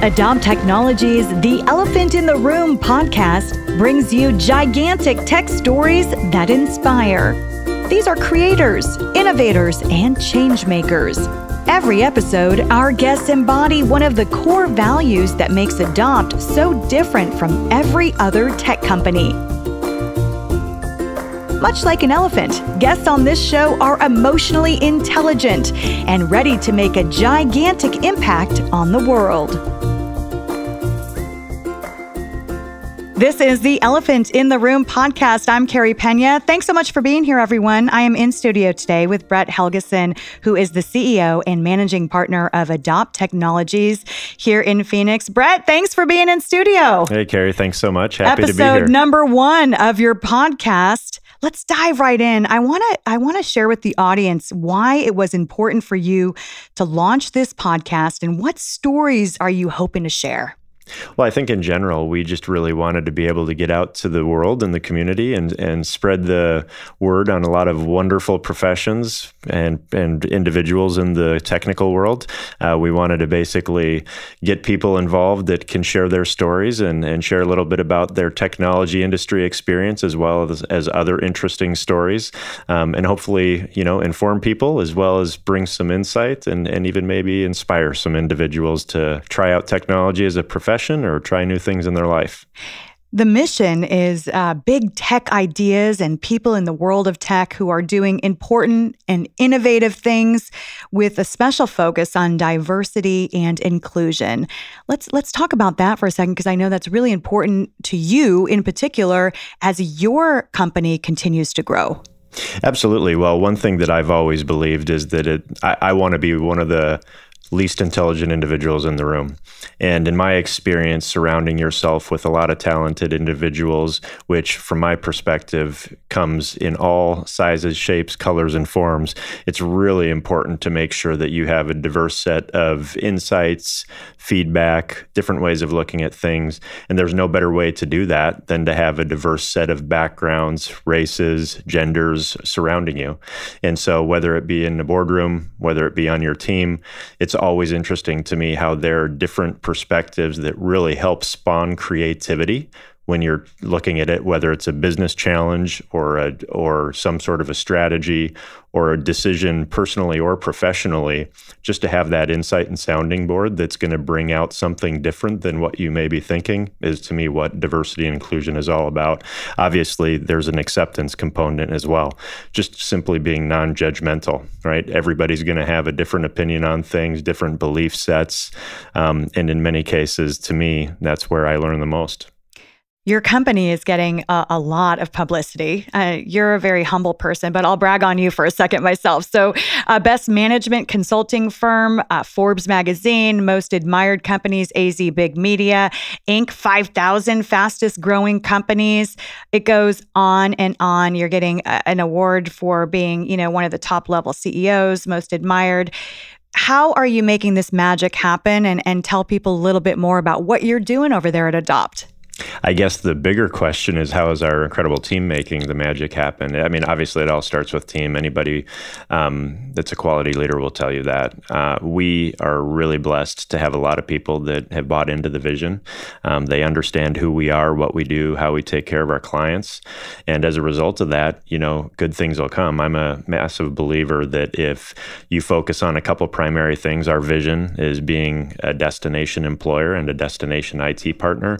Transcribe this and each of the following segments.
Adopt Technologies' The Elephant in the Room podcast brings you gigantic tech stories that inspire. These are creators, innovators, and change makers. Every episode, our guests embody one of the core values that makes Adopt so different from every other tech company. Much like an elephant, guests on this show are emotionally intelligent and ready to make a gigantic impact on the world. This is the Elephant in the Room podcast. I'm Carey Pena. Thanks so much for being here, everyone. I am in studio today with Brett Helgeson, who is the CEO and managing partner of Adopt Technologies here in Phoenix. Brett, thanks for being in studio. Hey, Carey, thanks so much. Happy Episode to be here. Episode number one of your podcast. Let's dive right in. I want to I want to share with the audience why it was important for you to launch this podcast and what stories are you hoping to share? Well, I think in general, we just really wanted to be able to get out to the world and the community and, and spread the word on a lot of wonderful professions and, and individuals in the technical world. Uh, we wanted to basically get people involved that can share their stories and, and share a little bit about their technology industry experience as well as, as other interesting stories. Um, and hopefully, you know, inform people as well as bring some insight and, and even maybe inspire some individuals to try out technology as a profession or try new things in their life? The mission is uh, big tech ideas and people in the world of tech who are doing important and innovative things with a special focus on diversity and inclusion. Let's let's talk about that for a second because I know that's really important to you in particular as your company continues to grow. Absolutely. Well, one thing that I've always believed is that it, I, I want to be one of the least intelligent individuals in the room. And in my experience, surrounding yourself with a lot of talented individuals, which from my perspective comes in all sizes, shapes, colors, and forms, it's really important to make sure that you have a diverse set of insights, feedback, different ways of looking at things. And there's no better way to do that than to have a diverse set of backgrounds, races, genders surrounding you. And so, whether it be in the boardroom, whether it be on your team, it's always interesting to me how there are different perspectives that really help spawn creativity when you're looking at it, whether it's a business challenge or a, or some sort of a strategy or a decision personally or professionally, just to have that insight and sounding board that's going to bring out something different than what you may be thinking is to me what diversity and inclusion is all about. Obviously, there's an acceptance component as well, just simply being non judgmental, right? Everybody's going to have a different opinion on things, different belief sets. Um, and in many cases, to me, that's where I learn the most. Your company is getting a, a lot of publicity. Uh, you're a very humble person, but I'll brag on you for a second myself. So, uh, best management consulting firm, uh, Forbes magazine, most admired companies, AZ Big Media, Inc. 5000 fastest growing companies. It goes on and on. You're getting a, an award for being, you know, one of the top level CEOs, most admired how are you making this magic happen and, and tell people a little bit more about what you're doing over there at Adopt? I guess the bigger question is how is our incredible team making the magic happen? I mean, obviously, it all starts with team. Anybody um, that's a quality leader will tell you that. Uh, we are really blessed to have a lot of people that have bought into the vision. Um, they understand who we are, what we do, how we take care of our clients. And as a result of that, you know, good things will come. I'm a massive believer that if you focus on a couple primary things, our vision is being a destination employer and a destination IT partner.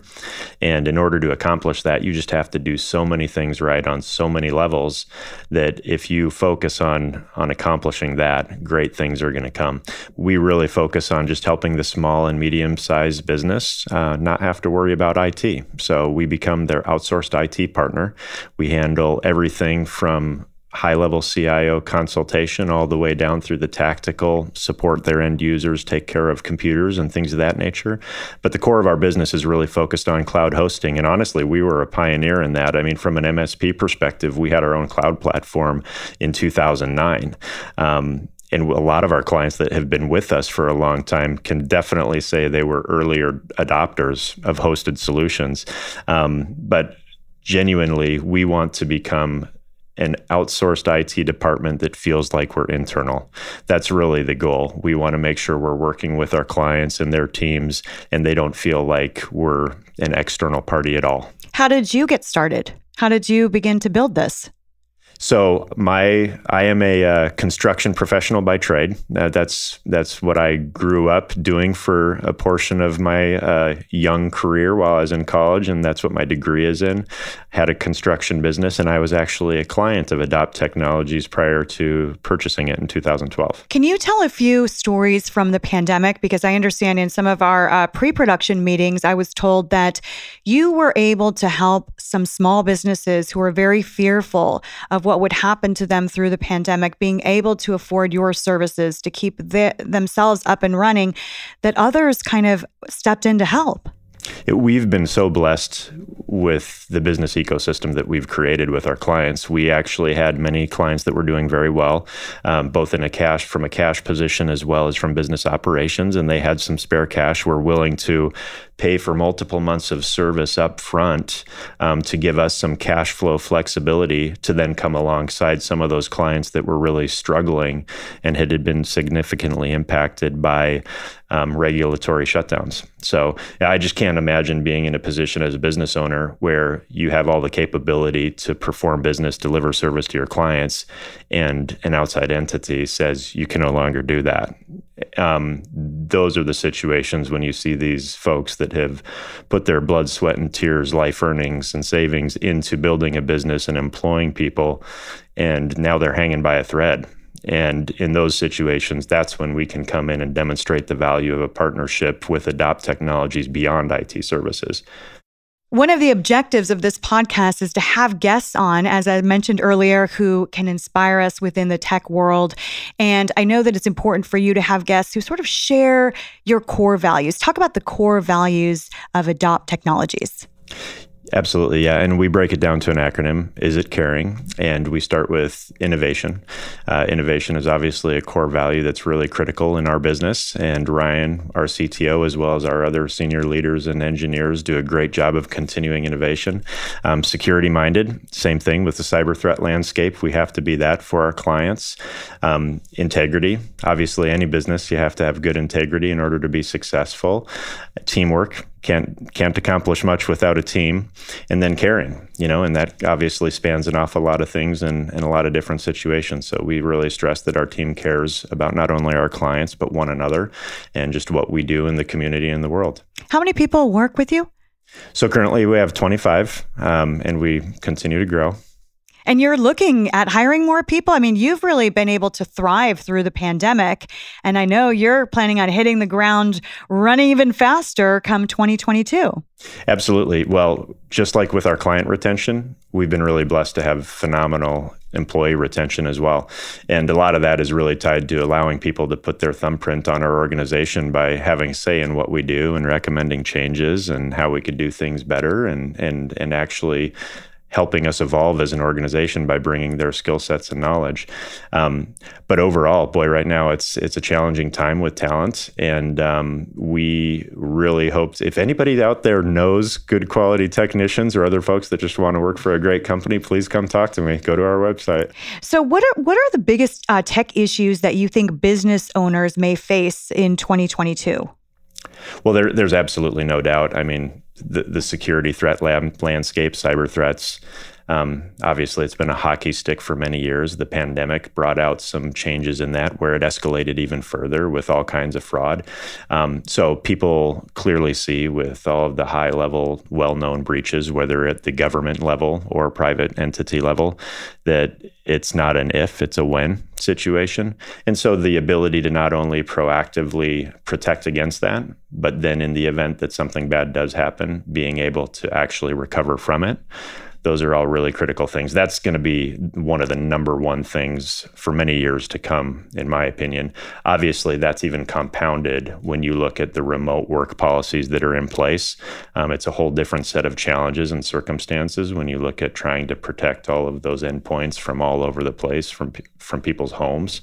And in order to accomplish that, you just have to do so many things right on so many levels that if you focus on on accomplishing that, great things are going to come. We really focus on just helping the small and medium sized business uh, not have to worry about IT. So we become their outsourced IT partner. We handle everything from high level CIO consultation all the way down through the tactical support their end users, take care of computers and things of that nature. But the core of our business is really focused on cloud hosting. And honestly, we were a pioneer in that. I mean, from an MSP perspective, we had our own cloud platform in 2009. Um, and a lot of our clients that have been with us for a long time can definitely say they were earlier adopters of hosted solutions. Um, but genuinely, we want to become an outsourced IT department that feels like we're internal. That's really the goal. We want to make sure we're working with our clients and their teams and they don't feel like we're an external party at all. How did you get started? How did you begin to build this? So my I am a uh, construction professional by trade. Uh, that's that's what I grew up doing for a portion of my uh, young career while I was in college, and that's what my degree is in. Had a construction business, and I was actually a client of Adopt Technologies prior to purchasing it in 2012. Can you tell a few stories from the pandemic? Because I understand in some of our uh, pre-production meetings, I was told that you were able to help some small businesses who are very fearful of what would happen to them through the pandemic, being able to afford your services to keep the, themselves up and running, that others kind of stepped in to help. It, we've been so blessed with the business ecosystem that we've created with our clients. We actually had many clients that were doing very well, um, both in a cash from a cash position as well as from business operations, and they had some spare cash. We're willing to pay for multiple months of service up front um, to give us some cash flow flexibility to then come alongside some of those clients that were really struggling and had been significantly impacted by um, regulatory shutdowns. So I just can't imagine being in a position as a business owner where you have all the capability to perform business, deliver service to your clients, and an outside entity says you can no longer do that um, those are the situations when you see these folks that have put their blood, sweat, and tears, life earnings, and savings into building a business and employing people, and now they're hanging by a thread. And in those situations, that's when we can come in and demonstrate the value of a partnership with Adopt Technologies beyond IT services. One of the objectives of this podcast is to have guests on, as I mentioned earlier, who can inspire us within the tech world. And I know that it's important for you to have guests who sort of share your core values. Talk about the core values of Adopt Technologies. Absolutely, yeah. And we break it down to an acronym Is It Caring? And we start with innovation. Uh, innovation is obviously a core value that's really critical in our business. And Ryan, our CTO, as well as our other senior leaders and engineers, do a great job of continuing innovation. Um, security minded, same thing with the cyber threat landscape. We have to be that for our clients. Um, integrity, obviously, any business, you have to have good integrity in order to be successful. Teamwork, can't can't accomplish much without a team and then caring you know and that obviously spans an awful lot of things and in, in a lot of different situations. So we really stress that our team cares about not only our clients but one another and just what we do in the community and the world. How many people work with you? So currently we have 25 um, and we continue to grow and you're looking at hiring more people. I mean, you've really been able to thrive through the pandemic. And I know you're planning on hitting the ground running even faster come 2022. Absolutely. Well, just like with our client retention, we've been really blessed to have phenomenal employee retention as well. And a lot of that is really tied to allowing people to put their thumbprint on our organization by having say in what we do and recommending changes and how we could do things better and and and actually helping us evolve as an organization by bringing their skill sets and knowledge. Um, but overall, boy, right now it's it's a challenging time with talent, and um, we really hope if anybody out there knows good quality technicians or other folks that just want to work for a great company, please come talk to me. Go to our website. So, what are what are the biggest uh, tech issues that you think business owners may face in 2022? Well, there, there's absolutely no doubt. I mean, the, the security threat lab, landscape, cyber threats. Um, obviously, it's been a hockey stick for many years. The pandemic brought out some changes in that where it escalated even further with all kinds of fraud. Um, so, people clearly see with all of the high level, well known breaches, whether at the government level or private entity level, that it's not an if, it's a when situation. And so the ability to not only proactively protect against that, but then in the event that something bad does happen, being able to actually recover from it those are all really critical things. That's going to be one of the number one things for many years to come, in my opinion. Obviously, that's even compounded when you look at the remote work policies that are in place. Um, it's a whole different set of challenges and circumstances when you look at trying to protect all of those endpoints from all over the place, from from people's homes.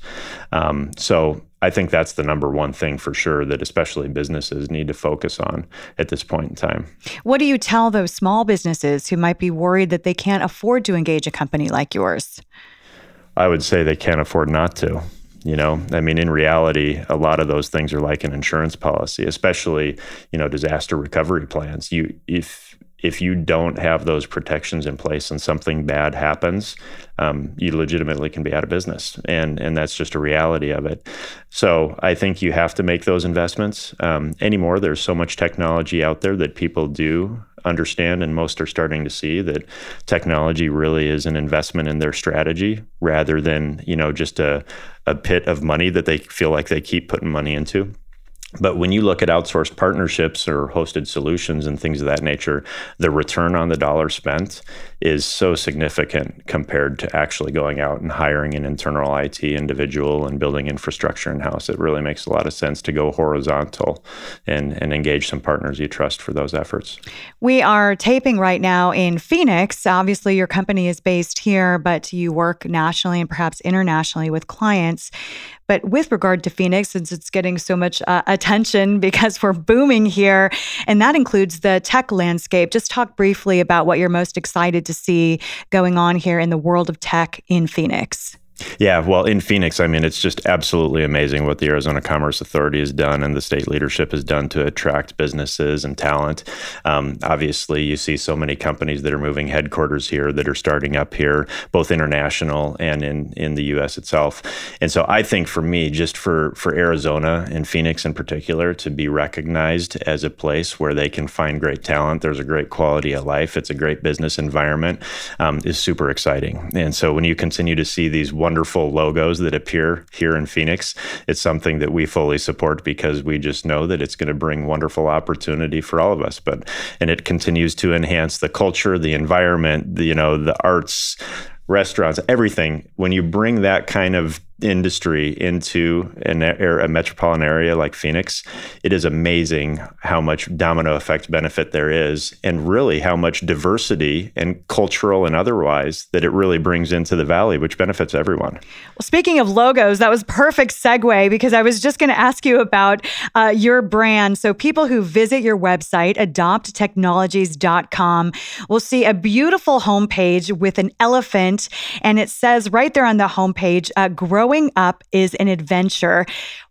Um, so I think that's the number one thing for sure that especially businesses need to focus on at this point in time. What do you tell those small businesses who might be worried that they can't afford to engage a company like yours? I would say they can't afford not to. You know, I mean, in reality, a lot of those things are like an insurance policy, especially you know disaster recovery plans. You if if you don't have those protections in place and something bad happens, um, you legitimately can be out of business, and and that's just a reality of it. So I think you have to make those investments. Um, anymore, there's so much technology out there that people do understand, and most are starting to see that technology really is an investment in their strategy rather than you know just a a pit of money that they feel like they keep putting money into. But when you look at outsourced partnerships or hosted solutions and things of that nature, the return on the dollar spent is so significant compared to actually going out and hiring an internal IT individual and building infrastructure in house. It really makes a lot of sense to go horizontal and, and engage some partners you trust for those efforts. We are taping right now in Phoenix. Obviously, your company is based here, but you work nationally and perhaps internationally with clients. But with regard to Phoenix, since it's getting so much uh, attention because we're booming here, and that includes the tech landscape, just talk briefly about what you're most excited to see going on here in the world of tech in Phoenix. Yeah, well, in Phoenix, I mean, it's just absolutely amazing what the Arizona Commerce Authority has done and the state leadership has done to attract businesses and talent. Um, obviously, you see so many companies that are moving headquarters here that are starting up here, both international and in, in the U.S. itself. And so I think for me, just for, for Arizona and Phoenix in particular, to be recognized as a place where they can find great talent, there's a great quality of life, it's a great business environment, um, is super exciting. And so when you continue to see these wonderful logos that appear here in Phoenix. It's something that we fully support because we just know that it's going to bring wonderful opportunity for all of us. But and it continues to enhance the culture, the environment, the, you know, the arts, restaurants, everything. When you bring that kind of industry into an, a metropolitan area like Phoenix, it is amazing how much domino effect benefit there is, and really how much diversity and cultural and otherwise that it really brings into the valley, which benefits everyone. Well, speaking of logos, that was perfect segue because I was just going to ask you about uh, your brand. So people who visit your website, adopttechnologies.com, will see a beautiful homepage with an elephant, and it says right there on the homepage, uh, "Grow." Growing up is an adventure.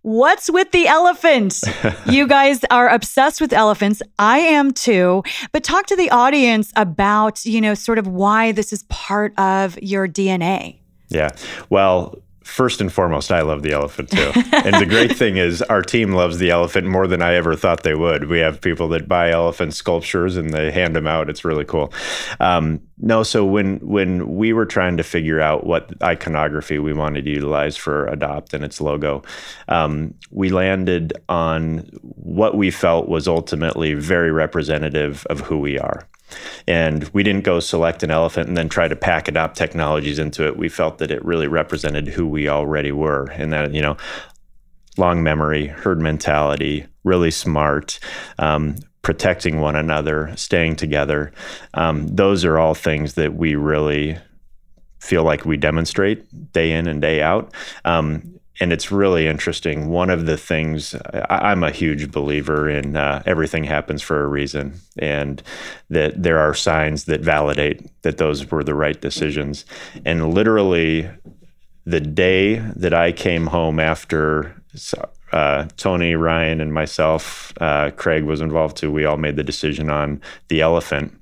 What's with the elephant? you guys are obsessed with elephants. I am too. But talk to the audience about, you know, sort of why this is part of your DNA. Yeah. Well, first and foremost, I love the elephant too. and the great thing is, our team loves the elephant more than I ever thought they would. We have people that buy elephant sculptures and they hand them out. It's really cool. Um, no, so when when we were trying to figure out what iconography we wanted to utilize for Adopt and its logo, um, we landed on what we felt was ultimately very representative of who we are. And we didn't go select an elephant and then try to pack adopt technologies into it. We felt that it really represented who we already were, and that you know, long memory, herd mentality, really smart. Um, protecting one another, staying together. Um, those are all things that we really feel like we demonstrate day in and day out. Um, and it's really interesting. One of the things I, am a huge believer in uh, everything happens for a reason, and that there are signs that validate that those were the right decisions. And literally, the day that I came home after uh, Tony, Ryan, and myself, uh, Craig was involved too. We all made the decision on the elephant.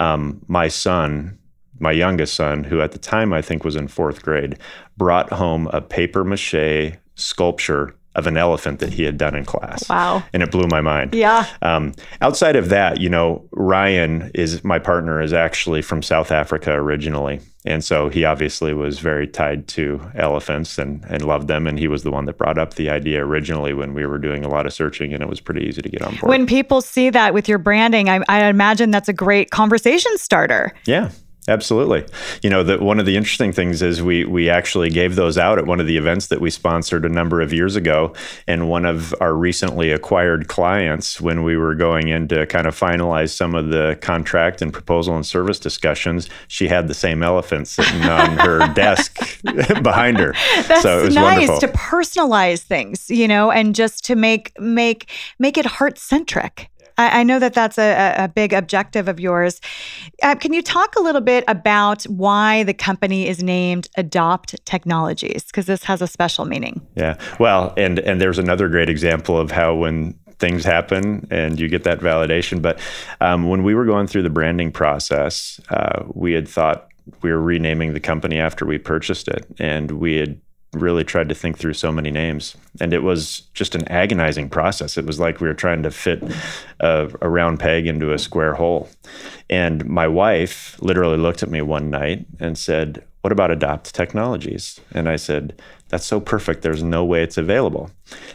Um, my son my youngest son, who at the time I think was in fourth grade, brought home a paper mache sculpture of an elephant that he had done in class. Wow. And it blew my mind. Yeah. Um, outside of that, you know, Ryan is my partner, is actually from South Africa originally. And so he obviously was very tied to elephants and, and loved them. And he was the one that brought up the idea originally when we were doing a lot of searching, and it was pretty easy to get on board. When people see that with your branding, I, I imagine that's a great conversation starter. Yeah. Absolutely. You know, that one of the interesting things is we we actually gave those out at one of the events that we sponsored a number of years ago. And one of our recently acquired clients, when we were going in to kind of finalize some of the contract and proposal and service discussions, she had the same elephant sitting on her desk behind her. That's so it was nice wonderful. to personalize things, you know, and just to make make make it heart centric. I, I know that that's a, a, big objective of yours. Uh, can you talk a little bit about why the company is named Adopt Technologies? Because this has a special meaning. Yeah. Well, and and there's another great example of how when things happen and you get that validation. But um, when we were going through the branding process, uh, we had thought we were renaming the company after we purchased it, and we had really tried to think through so many names. And it was just an agonizing process. It was like we were trying to fit a, a, round peg into a square hole. And my wife literally looked at me one night and said, What about Adopt Technologies? And I said, that's so perfect. There's no way it's available.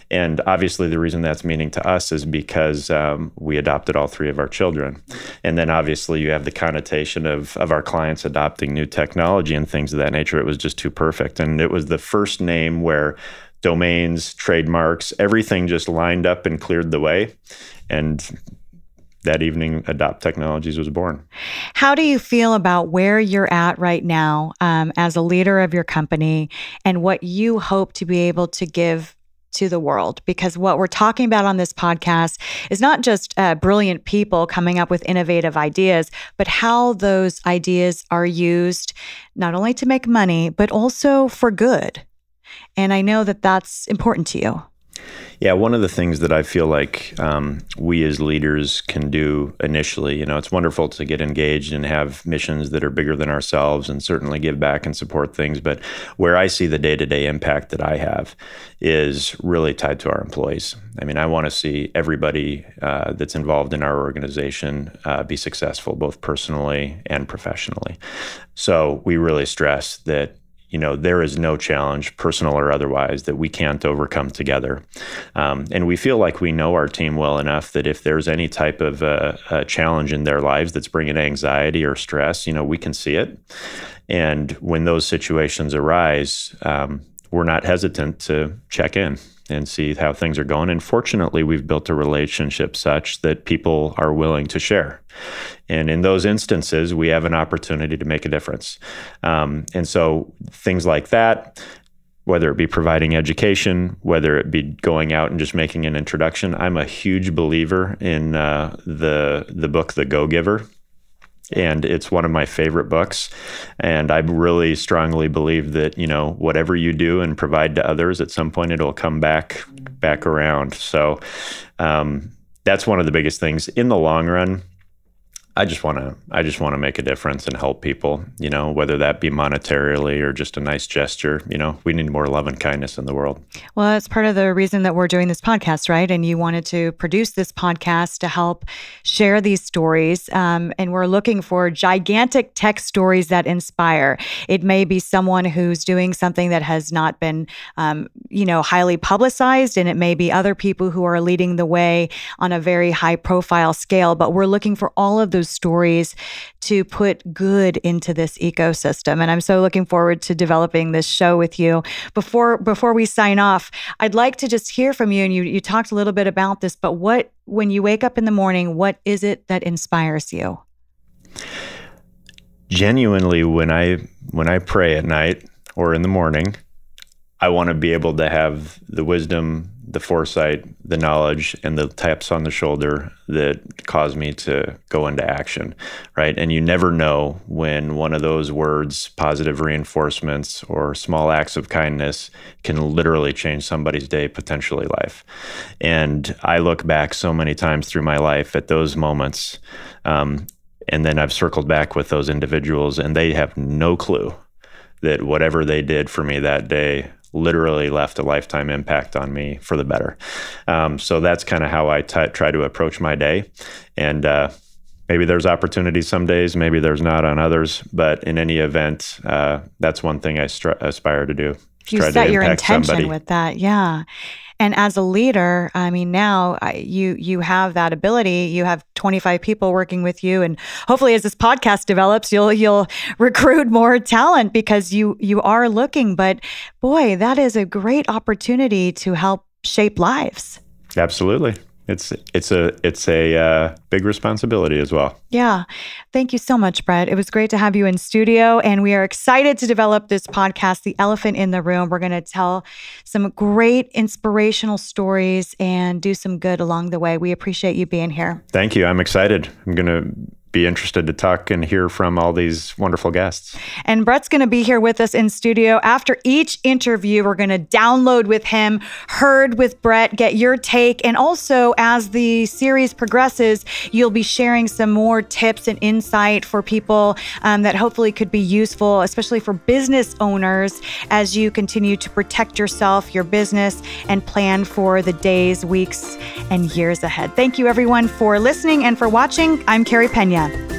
And obviously, the reason that's meaning to us is because um, we adopted all three of our children. And then obviously, you have the connotation of, of our clients adopting new technology and things of that nature. It was just too perfect. And it was the first name where domains, trademarks, everything just lined up and cleared the way. And that evening, Adopt Technologies was born. How do you feel about where you're at right now um, as a leader of your company and what you hope to be able to give to the world? Because what we're talking about on this podcast is not just uh, brilliant people coming up with innovative ideas, but how those ideas are used not only to make money, but also for good. And I know that that's important to you. Yeah, one of the things that I feel like um, we as leaders can do initially, you know, it's wonderful to get engaged and have missions that are bigger than ourselves and certainly give back and support things. But where I see the day to day impact that I have is really tied to our employees. I mean, I want to see everybody uh, that's involved in our organization uh, be successful, both personally and professionally. So we really stress that you know there is no challenge personal or otherwise that we can't overcome together. Um, and we feel like we know our team well enough that if there's any type of uh, challenge in their lives that's bringing anxiety or stress you know we can see it. And when those situations arise um, we're not hesitant to check in and see how things are going. And fortunately, we've built a relationship such that people are willing to share. And in those instances, we have an opportunity to make a difference. Um, and so things like that, whether it be providing education, whether it be going out and just making an introduction, I'm a huge believer in uh, the the book The Go Giver and it's one of my favorite books. And i really strongly believe that you know whatever you do and provide to others at some point it'll come back back around. So um, that's one of the biggest things. In the long run I just want to I just want to make a difference and help people, you know, whether that be monetarily or just a nice gesture, you know. We need more love and kindness in the world. Well, that's part of the reason that we're doing this podcast, right? And you wanted to produce this podcast to help share these stories. Um, and we're looking for gigantic tech stories that inspire. It may be someone who's doing something that has not been, um, you know, highly publicized, and it may be other people who are leading the way on a very high profile scale. But we're looking for all of those stories to put good into this ecosystem. And I'm so looking forward to developing this show with you. Before before we sign off, I'd like to just hear from you. And you you talked a little bit about this, but what when you wake up in the morning, what is it that inspires you? Genuinely, when I when I pray at night or in the morning, I want to be able to have the wisdom the foresight, the knowledge, and the taps on the shoulder that cause me to go into action, right? And you never know when one of those words, positive reinforcements or small acts of kindness, can literally change somebody's day, potentially life. And I look back so many times through my life at those moments. Um, and then I've circled back with those individuals, and they have no clue that whatever they did for me that day literally left a lifetime impact on me for the better. Um, so that's kind of how I t- try to approach my day. And uh, maybe there's opportunities some days, maybe there's not on others. But in any event, uh, that's one thing I str- aspire to do. You set your intention somebody. with that, yeah. And as a leader, I mean, now you you have that ability. You have 25 people working with you, and hopefully, as this podcast develops, you'll you'll recruit more talent because you you are looking. But boy, that is a great opportunity to help shape lives. Absolutely it's it's a it's a uh, big responsibility as well. Yeah, thank you so much, Brett. It was great to have you in studio, and we are excited to develop this podcast, "The Elephant in the Room." We're going to tell some great inspirational stories and do some good along the way. We appreciate you being here. Thank you. I'm excited. I'm going to be interested to talk and hear from all these wonderful guests. And Brett's going to be here with us in studio. After each interview, we're going to download with him, heard with Brett, get your take. And also, as the series progresses, you'll be sharing some more tips and insight for people um, that hopefully could be useful, especially for business owners as you continue to protect yourself, your business, and plan for the days, weeks, and years ahead. Thank you, everyone, for listening and for watching. I'm Carey Pena. Korea.